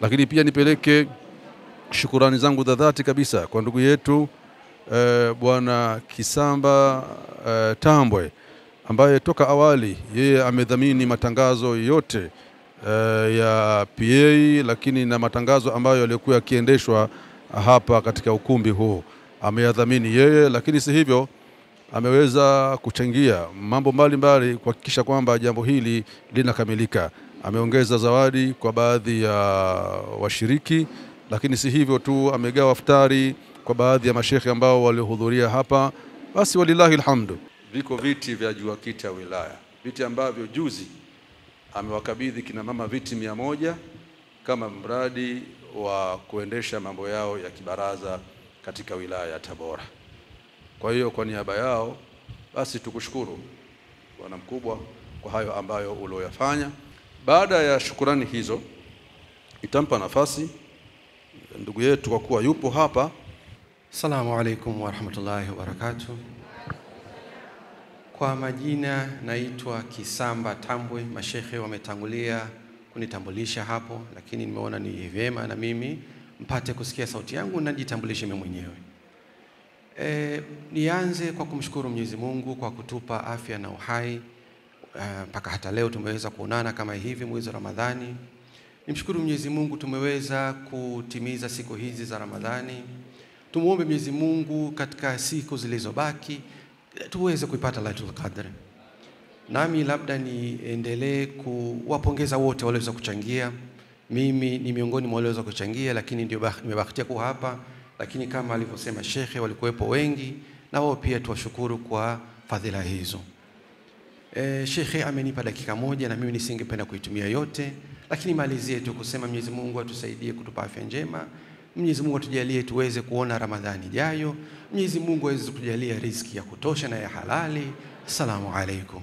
lakini pia nipeleke shukurani zangu za dhati kabisa kwa ndugu yetu e, bwana Kisamba e, Tambwe ambaye toka awali yeye amedhamini matangazo yote e, ya PA lakini na matangazo ambayo yalikuwa yakiendeshwa hapa katika ukumbi huu ameyadhamini yeye, lakini si hivyo ameweza kuchangia mambo mbalimbali kuhakikisha kwamba jambo hili linakamilika. Ameongeza zawadi kwa baadhi ya washiriki, lakini si hivyo tu, amegawa iftari kwa baadhi ya mashekhe ambao waliohudhuria hapa. Basi walillahi alhamdu. Viko viti vya JUAKITA ya wilaya, viti ambavyo juzi amewakabidhi kina mama viti mia moja kama mradi wa kuendesha mambo yao ya kibaraza katika wilaya ya Tabora. Kwa hiyo kwa niaba yao basi tukushukuru bwana mkubwa kwa hayo ambayo ulioyafanya. Baada ya shukurani hizo, itampa nafasi ndugu yetu kwa kuwa yupo hapa. Assalamu alaikum warahmatullahi wabarakatuh. Kwa majina naitwa Kisamba Tambwe. Mashekhe wametangulia kunitambulisha hapo, lakini nimeona ni vyema na mimi mpate kusikia sauti yangu na nijitambulishe mimi mwenyewe. E, nianze kwa kumshukuru Mwenyezi Mungu kwa kutupa afya na uhai mpaka hata leo tumeweza kuonana kama hivi mwezi wa Ramadhani. Nimshukuru Mwenyezi Mungu tumeweza kutimiza siku hizi za Ramadhani. Tumuombe Mwenyezi Mungu katika siku zilizobaki tuweze kuipata Lailatul Qadr. Nami labda niendelee kuwapongeza wote walioweza kuchangia. Mimi ni miongoni mwa walioweza kuchangia, lakini ndio nimebahatia kuwa hapa, lakini kama alivyosema shekhe, walikuwepo wengi, na wao pia tuwashukuru kwa fadhila hizo. E, shekhe amenipa dakika moja na mimi nisingependa kuitumia yote, lakini malizie tu kusema Mwenyezi Mungu atusaidie kutupa afya njema. Mwenyezi Mungu atujalie tuweze kuona Ramadhani ijayo. Mwenyezi Mungu aweze kutujalia riziki ya kutosha na ya halali. Assalamu alaikum.